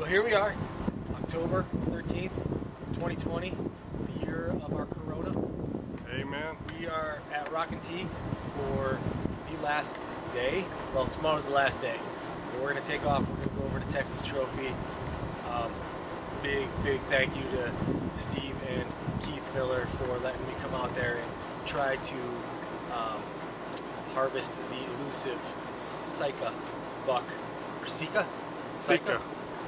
Well, here we are, October 13th, 2020, the year of our corona. Amen. We are at Rockin' Tea for the last day. Well, tomorrow's the last day. But we're going to take off. We're going to go over to Texas Trophy. Um, big, big thank you to Steve and Keith Miller for letting me come out there and try to um, harvest the elusive Sika buck. Or Sika? Sika.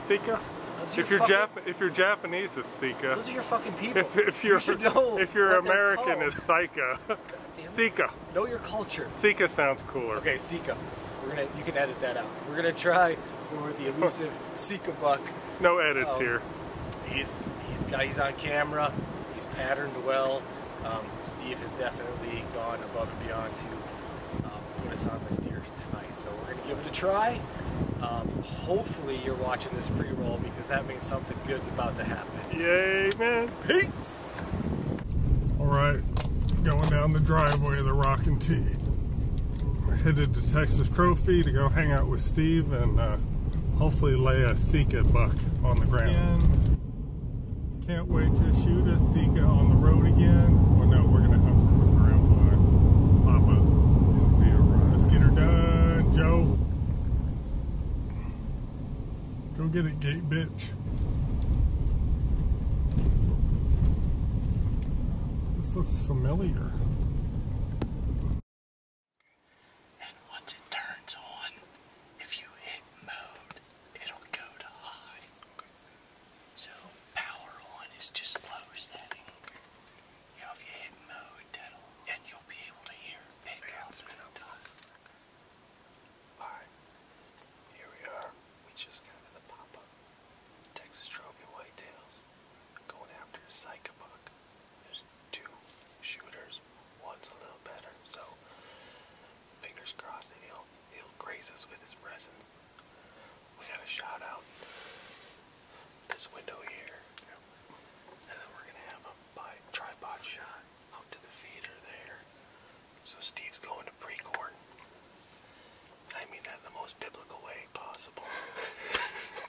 Sika. Those If you're fucking- Jap- if you're Japanese, it's Sika. Those are your fucking people. If, if you're you if you're American, it's Sika. God damn it. Sika. Know your culture. Sika sounds cooler. Okay, Sika. We're gonna. You can edit that out. We're gonna try for the elusive Sika buck. No edits Oh. here. He's he's got he's on camera. He's patterned well. Um, Steve has definitely gone above and beyond to um, put us on this deer tonight. So we're gonna give it a try. Um, hopefully you're watching this pre-roll because that means something good's about to happen. Yay, man. Peace. All right, going down the driveway of the Rockin' Tea. We're headed to Texas Trophy to go hang out with Steve and uh, hopefully lay a Sika buck on the ground. Can't wait to shoot a Sika on the road again. Well, no, we're gonna hunt from the ground line. Pop up and be a run. Let's get her done, Joe. Go get it, gate bitch. This looks familiar. And once it turns on, if you hit mode, it'll go to high. So power on is just low setting. You know, if you hit mode, that'll, and you'll be able to hear it pick up at the time. Alright, here we are. We just got in the pop-up. Texas Trophy Whitetails. Going after a Sika buck. There's two shooters. One's a little better, so fingers crossed that he'll he'll grace us with his presence. We got a shot out this window here. And then we're gonna have a by tripod shot out to the feeder there. So Steve's going to pre-corn. I mean that in the most biblical way possible.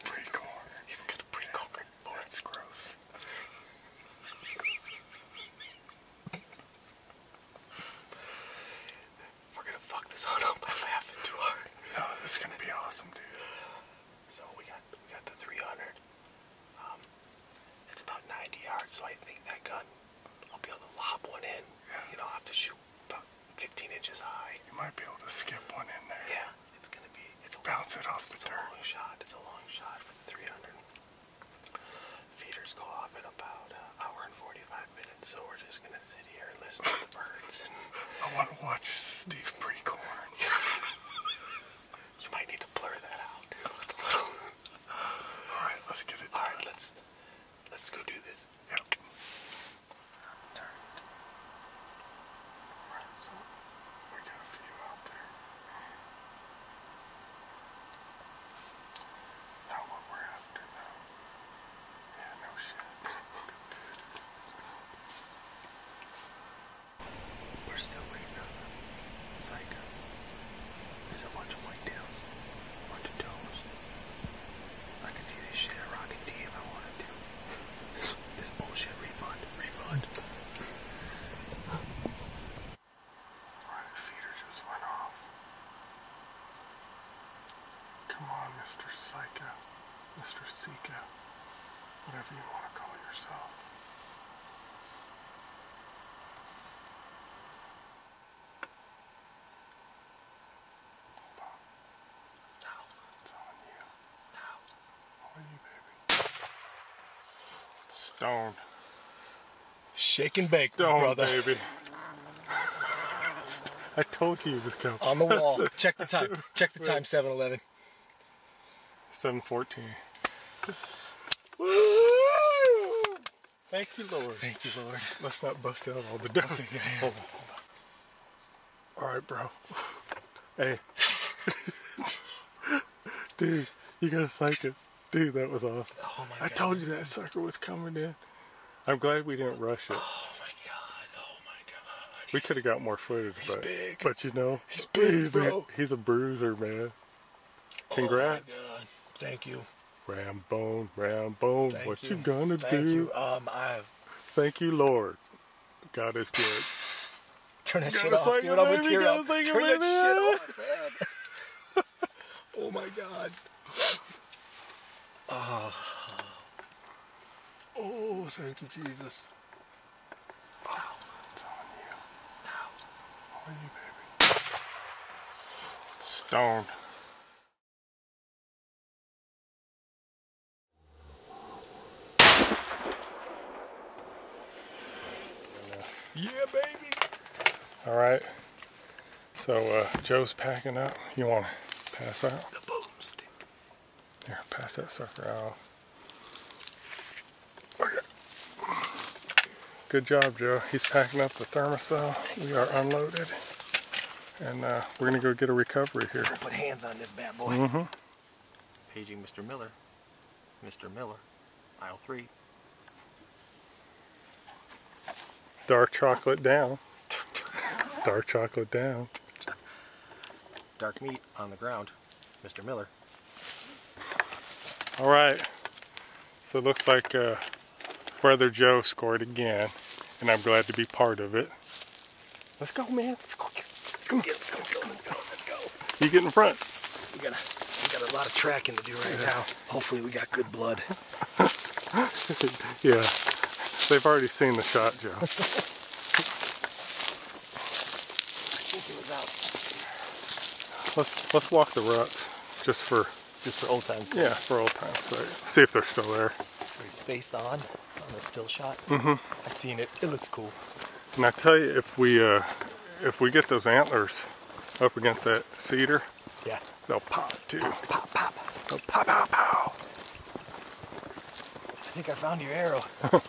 pre-corn. He's gonna pre-corn. Boy, that's gross. We're gonna fuck this one up by laughing too hard. No, this is gonna be awesome, dude. So we got we got the 300. Um, it's about 90 yards, so I think that gun I'll be able to lob one in. You know, I'll have to shoot about 15 inches high. You might be able to skip one in there. Yeah, it's gonna be. It's a Bounce it off the It's a long shot. It's a long shot for the 300. Feeders go off in about an hour and 45 minutes, so we're just gonna sit here and listen to the birds. And I want to watch Steve pre-corn. you might need to blur that out. with a little- All right, let's get it. All right, let's let's go do this. Yep. So We got a few out there. Not what we're after, though. Yeah, no shit. we're still waiting on the Sika. There's a bunch of whitetails, a bunch of does. I can see this shit at Rocket T if I wanted to. This, this bullshit refund, refund. Right, feeder just went off. Come on, Mr. Sika. Mr. Sika. Whatever you want to call yourself. Hold on. Now, It's on you. now. On you, baby. Stoned. Shake and bake, Stoned, brother. baby. I told you he was coming. On the wall. Check the time. Check the time. 7-Eleven. 714. Thank you, Lord. Thank you, Lord. Let's not bust out all the dough. Hold on, hold on. All right, bro. Hey. Dude, you gotta a psychic. Dude, that was awesome. Oh my I god. told you that sucker was coming in. I'm glad we didn't rush it. Oh my god. Oh my god. We could have got more footage, He's but big. but you know, He's big, he's, a, bro. he's a bruiser, man. Oh Congrats. my god. Thank you. Rambone, Rambone, Thank what you. you, gonna Thank do? you. Um, I Thank you, Lord. God is good. turn that shit off, dude. it, I'm gonna tear up. Turn that shit off, man. oh my god. Oh, thank you, Jesus. It's on you. Now. On you, baby. Stoned. Yeah, baby. All right. So uh, Joe's packing up. You want to pass out? The boomstick. Here, pass that sucker out. Okay. Good job, Joe. He's packing up the Thermacell. We are unloaded. And uh, we're going to go get a recovery here. Put hands on this bad boy. Mm-hmm. Paging Mr. Miller. Mr. Miller. Aisle three. Dark chocolate down. Dark chocolate down. Dark meat on the ground. Mr. Miller. All right. So it looks like uh, Brother Joe scored again. And I'm glad to be part of it. Let's go, man. Let's go. Let's go get it. Let's go. Let's go. Let's go. You get in front. We got a, we got a lot of tracking to do right now. Hopefully we got good blood. Yeah. They've already seen the shot, Joe. I think it was out. Let's let's walk the ruts just for Just for old times. yeah for old times sake. See if they're still there. He's faced on on the still shot. Mm-hmm. I seen it. It looks cool. And I tell you, if we uh, if we get those antlers up against that cedar, Yeah. they'll pop too. Pop, pop. They'll pop, pow, pow. I think I found your arrow.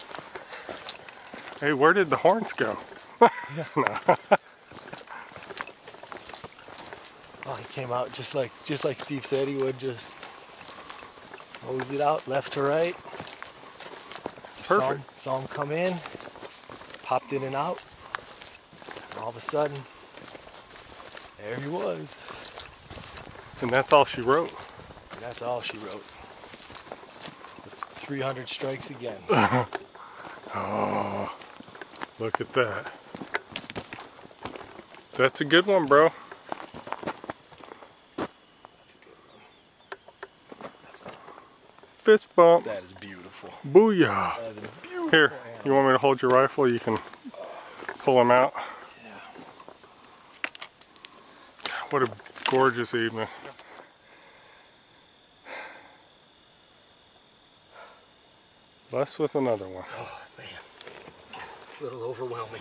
Hey, where did the horns go? Oh, he came out just like just like Steve said he would. Just hose it out left to right. Saw him, Perfect. saw him come in, popped in and out. And all of a sudden, there he was. And that's all she wrote. And that's all she wrote. With 300 strikes again. oh, Look at that. That's a good one, bro. That's a good one. That's not, Fist bump. that is beautiful. Booyah. That is a beautiful Here, animal. you want me to hold your rifle? You can pull them out. What a gorgeous evening. Blessed with another one. Oh man, a little overwhelming.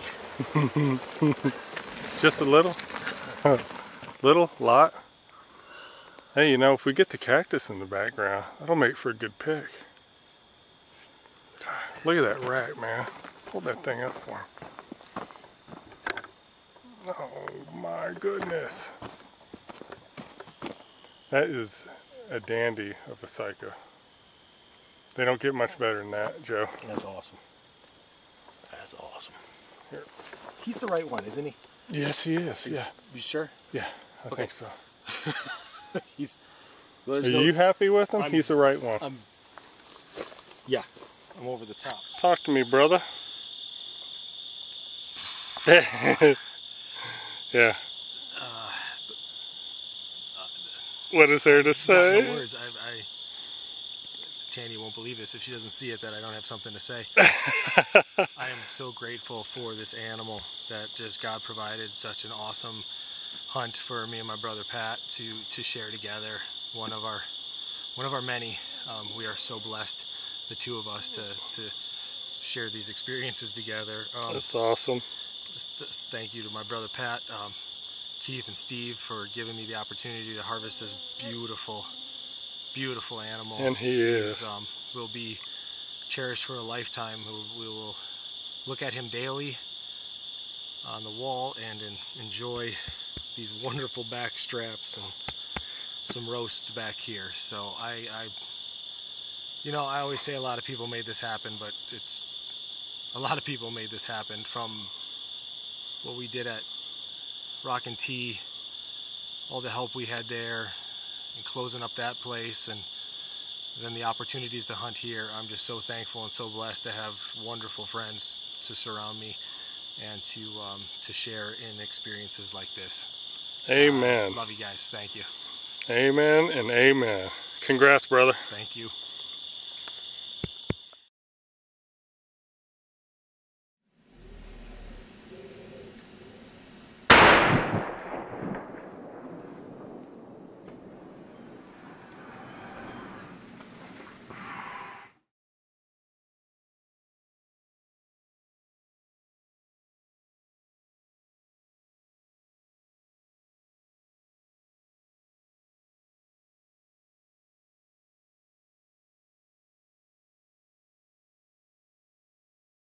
Just a little? little? Lot? Hey, you know, if we get the cactus in the background, that'll make for a good pick. Look at that rack, man. Hold that thing up for him. Oh my goodness. That is a dandy of a Sika. They don't get much better than that, Joe. That's awesome. That's awesome. Here. He's the right one, isn't he? Yes, he is. Yeah, You sure? yeah, I Okay. think so. He's. Well, Are no- you happy with him? I'm- He's the right one. I'm. Yeah, I'm over the top. Talk to me, brother. yeah. Uh, what is there to say? no words. I, I. Tanny won't believe this if she doesn't see it that I don't have something to say. I am so grateful for this animal that just God provided such an awesome hunt for me and my brother Pat to to share together. One of our one of our many. Um, we are so blessed, the two of us, to to share these experiences together. Um, That's awesome. thank you to my brother Pat, um, Keith, and Steve for giving me the opportunity to harvest this beautiful, beautiful animal. And he is. um, will be cherished for a lifetime. We, we will look at him daily on the wall and en- enjoy these wonderful back straps and some roasts back here. So I, I, you know, I always say a lot of people made this happen, but it's a lot of people made this happen from what we did at Rock and Tea, all the help we had there, and closing up that place, and then the opportunities to hunt here. I'm just so thankful and so blessed to have wonderful friends to surround me and to um, to share in experiences like this. Amen. Love you guys. Thank you. Amen and amen. Congrats, brother. Thank you.